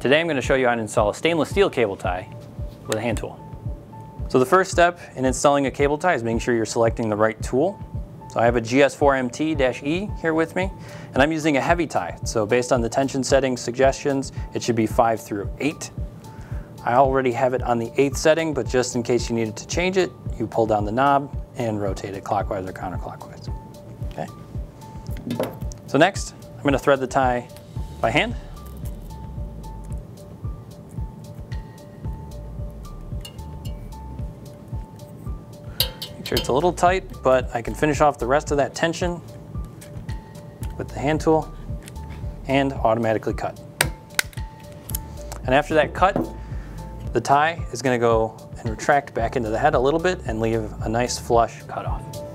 Today I'm going to show you how to install a stainless steel cable tie with a hand tool. So the first step in installing a cable tie is making sure you're selecting the right tool. So I have a GS4MT-E here with me, and I'm using a heavy tie. So based on the tension settings suggestions, it should be 5 through 8. I already have it on the 8th setting, but just in case you needed to change it, you pull down the knob and rotate it clockwise or counterclockwise. Okay. So next, I'm going to thread the tie by hand. Sure it's a little tight, but I can finish off the rest of that tension with the hand tool and automatically cut. And after that cut, the tie is gonna go and retract back into the head a little bit and leave a nice flush cut off.